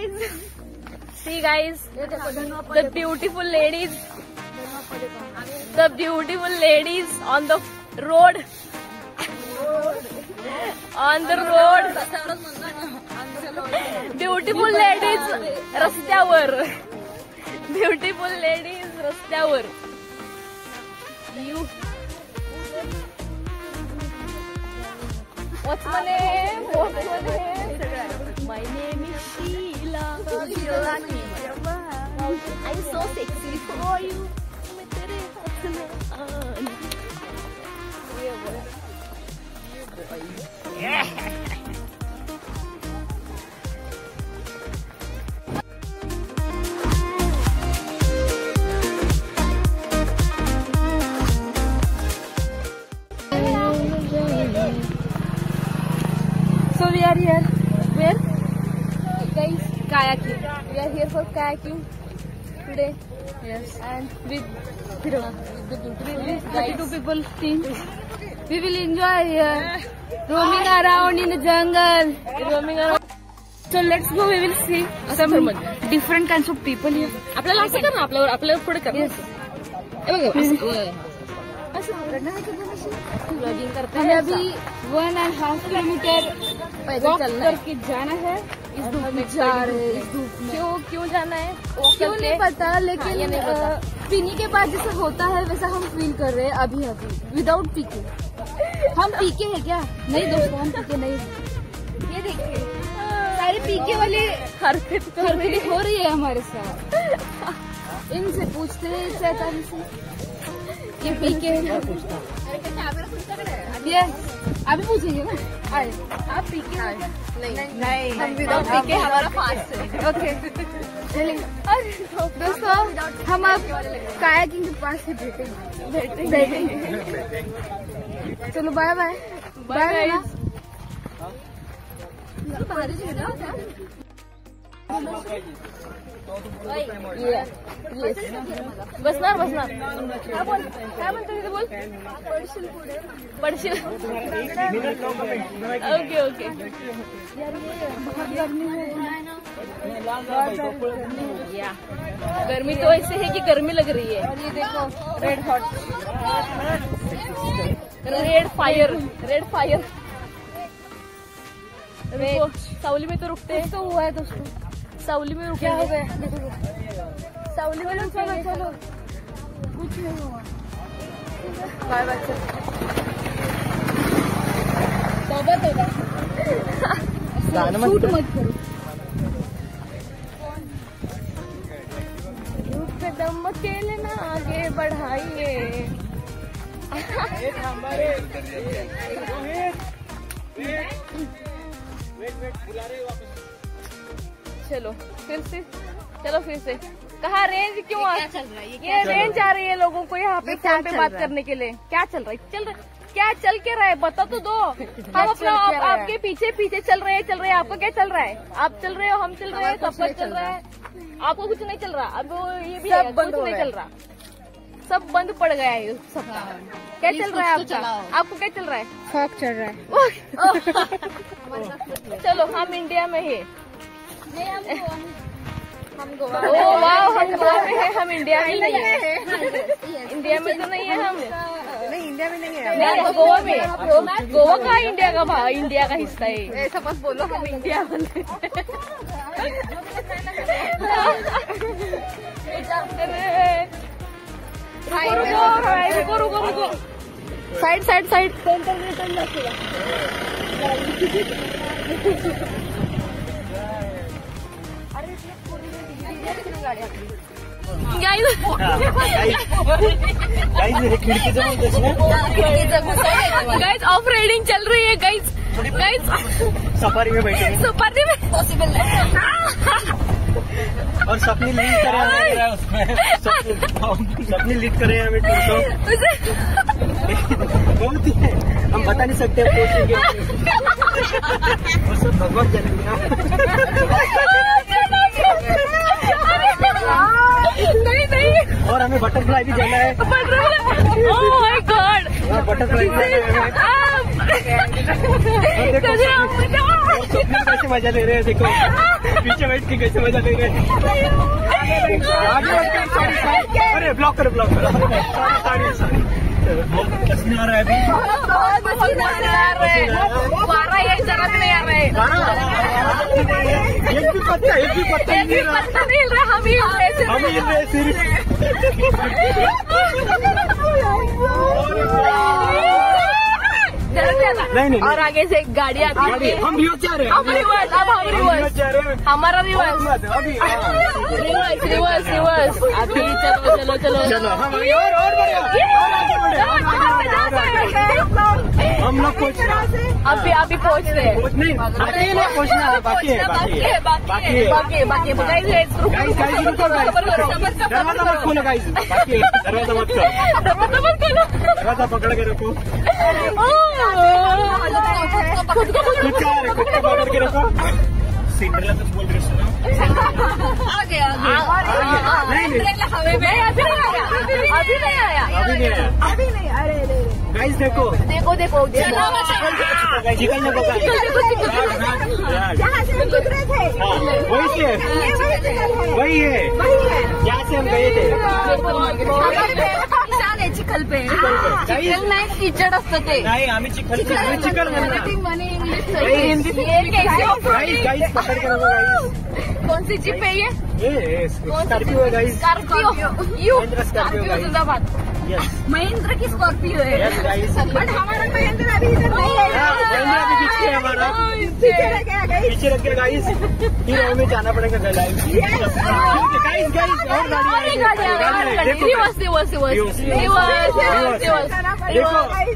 guys. See guys, the beautiful ladies, the beautiful ladies on the road, on the road. Beautiful ladies रस्त्यावर. Beautiful ladies रस्त्यावर. You. What's my name? What's my name? My name is Sheila. You're. I'm so sexy for you. Yeah. So we are here. Where? Kayaking. We are here for kayaking today. Yes. And with with the with 32 people team. We will enjoy here. Roaming around in the jungle. Roaming around. So let's go. We will see some different kinds of people here. आपल्याला असं कर ना आपल्यावर आपल्यावर पुढे कर Yes. हे असं blogging करते हमें अभी वन एंड हाफ़ किलोमीटर पैदल चलना करके जाना है इस धूप में जा रहे इस धूप में। क्यों क्यों जाना है? क्यों नहीं पता हाँ, ये लेकिन नहीं पता। पीने के बाद जैसा होता है वैसा हम फील कर रहे हैं अभी अभी। विदाउट पीके हम पीके हैं क्या? नहीं दोस्तों हम पीके नहीं। ये देखिए सारे पीके वाले हरकत रही हरकतें हो रही है हमारे साथ। इनसे पूछते हैं चैताली से। ये पीके हैं। ये अभी पूछेंगे ना? आए आप पीके नहीं नहीं हम विदाउट पीके हमारा फास्ट है। ओके दोस्तों हम अब कायाकिंग के पास से बैठेंगे। बैठेंगे। चलो बाय बाय बाय guys. पडशील ओके ओके. गर्मी तो ऐसे है कि गर्मी लग रही है. ये देखो red hot red fire red fire सावली में तो रुकते हैं. तो हुआ है दोस्तों सावली में क्या हो रुकेंगे गया सावली में चलो चलो चलो कुछ नहीं हुआ। बाय बाय चलो। तोबा तोबा। शूट मत करो। धूप कदम अकेले ना आगे बढ़ाइए। चलो फिर से। चलो फिर से। कहा रेंज क्यों आ चल रहा है? ये रेंज आ रही है लोगों को यहाँ पे फ़ोन पे बात करने के लिए। क्या चल रहा है? चल रहा है। क्या चल के रहा है? बता तो दो। हम अपना आप, आपके पीछे पीछे चल रहे हैं चल रहे हैं। आपका क्या चल रहा है? आप चल रहे हो हम चल रहे हैं सब कुछ कुछ चल रहा है। आपको कुछ नहीं चल रहा। अब ये भी सब बंद कुछ नहीं चल रहा। सब बंद पड़ गया है सबका क्या चल रहा है तो आपका? आपको क्या चल रहा है? फॉक चल रहा है। चलो हम इंडिया में है। हम गोवा हम गोवा में है। हम इंडिया में नहीं है। इंडिया में तो नहीं है हम। नहीं इंडिया में नहीं है। नहीं गोवा में गोवा का इंडिया का भाग इंडिया का हिस्सा है। ऐसा मत बोलो हम इंडिया में रुको रुको रुको रुको रुको side side side guys off riding चल रही है गाइस गाइस सफारी में बैठे हैं। सपाटी में. पॉसिबल और सपनी लीड करे हमें सपनी- सपनी लीड करे हमें टूर बहुत ही है? हम बता नहीं सकते वो सब भगवान जानेंगे नहीं और हमें बटरफ्लाई भी जाना है। गॉड हाँ, बटरफ्लाई कैसे मज़ा ले रहे हैं देखो। पीछे बैठ के कैसे मज़ा ले रहे हैं। सॉरी अरे ब्लॉक करो ब्लॉक करो। सॉरी सॉरी पसीना आ रहा है अभी। पसीना आ रहा है। फुवारा ये जरा भी आ रहा है। एक भी पत्ता एक भी पत्ता नहीं रहा। नहीं हिल रहा हम ही हिल रहे हैं। हम ही रहे सिर्फ़ नहीं, नहीं, और आगे से एक गाड़ी आती है। हम रिवर्स जा रहे हैं। अब रिवर्स अब हम रिवर्स हमारा रिवर्स। रिवर्स रिवर्स रिवर्स अभी चलो चलो चलो चलो। हम और और बढ़े। हम लोग पहुँच हैं अभी अभी पहुँच रहे हैं पहुँचना बाकी है है बाकी है बाकी है है है है है दरवाज़ा मत खोलो गाइस बाकी है दरवाज़ा मत खोलो दरवाज़ा बंद करो दरवाज़ा पकड़ के रखो खुद का पकड़ के रखो सिंड्रेला तो बोल रहे सुनो। आ गया नहीं नहीं। हवे में अभी नहीं आया। अभी नहीं आया। अभी नहीं आया। गाइस देखो। देखो देखो देखो। गाइस निकल ना बगा हाँ, वही से। वही है। यहाँ से हम गए थे। चिखल पे गाइस चिखल नाही कीचड असतं ते. नाही आम्ही चिकन आम्ही चिकन म्हणणार हिंदी गाइस गाइस गाइस कौन सी जीप है ये? ये स्कॉर्पियो है guys Scorpio. You Scorpio Scorpio जिंदाबाद। यस महिंद्रा की स्कॉर्पियो है। बट हमारा महिंद्रा अभी इधर नहीं है। हाँ, महिंद्रा भी पीछे है हमारा। पीछे रह गया गाइस पीछे रख के गाइस फिर हमें जाना पड़ेगा गाइस गाइस गाइस और गाड़ी है। देखो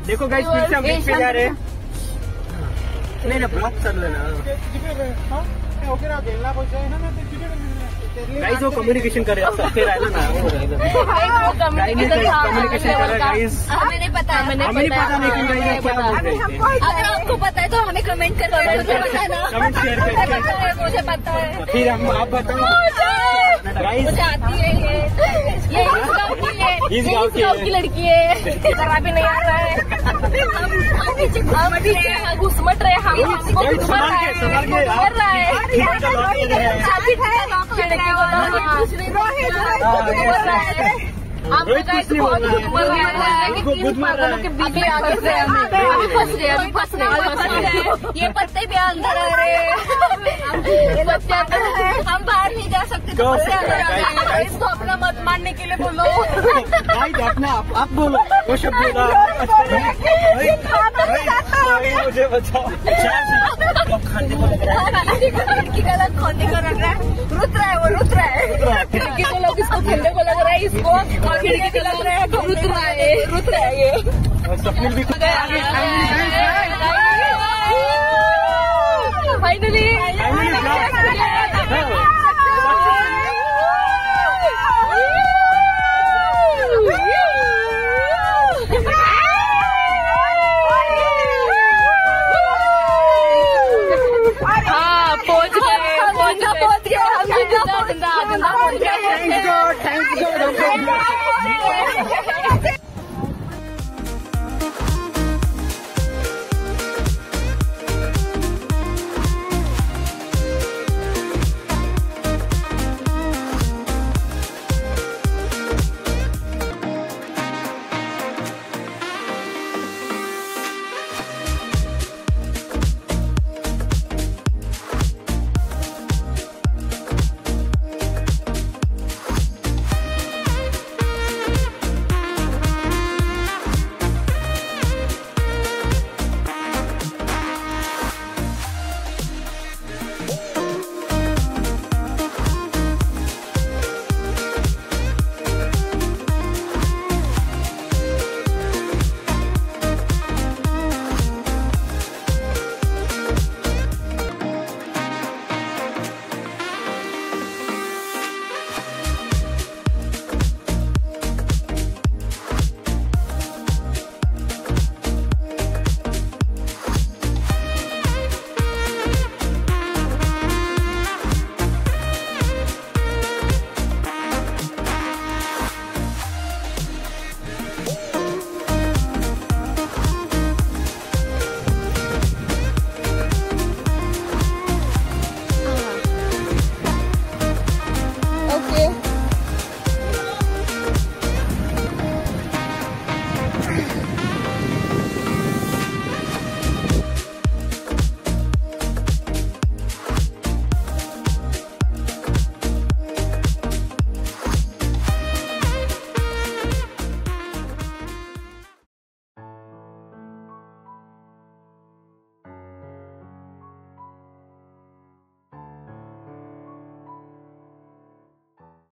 देखो गाइस फिर से हम बीच पे जा रहे हैं। नहीं ना ब्लॉक कर लेना। गाइस वो कम्युनिकेशन कर रहे हैं सबसे रहना ना वो कम्युनिकेशन कर रहे हैं गाइस हमें नहीं पता हमें नहीं अगर आपको पता है तो हमें कमेंट कर मुझे पता है मुझे पता फिर हम आप बताओ। ये। ये इस गाँव की है है। लड़की है। भी नहीं आ रहा है। हम हम पीछे घुसमट रहे हम हमको रहा। है। आप बहुत। ऊपर है। कि तीन पागलों के बीच में आगे से अभी फंस अभी फंस ये पत्ते भी अंदर आ रहे हैं। हम बाहर नहीं जा सकते तो पत्ते अंदर आ रहे हैं। इसको अपना मत मारने के लिए बोलो। अपना आप आप बोलो। वो शब्द मुझे बचाओ खाने को लग रहा है। खिड़की का लग को लग रहा है। इसको और खिड़की को लग रहा है रहा है रुत रहा है ये पहुँच